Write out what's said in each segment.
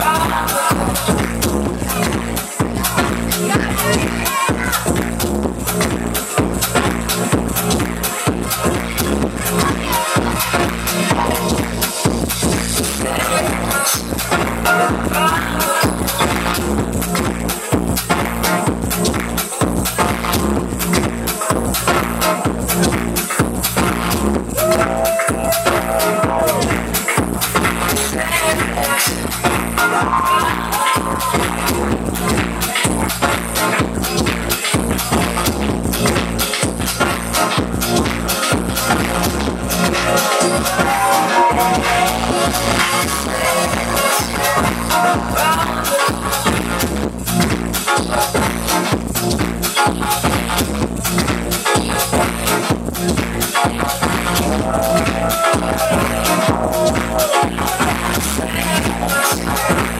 Rock, rock, rock.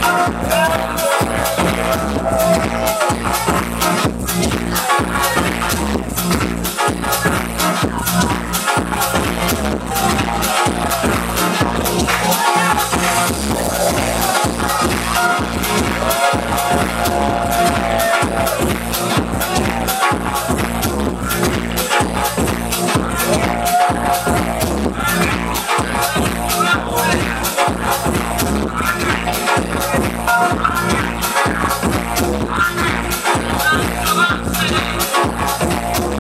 I'm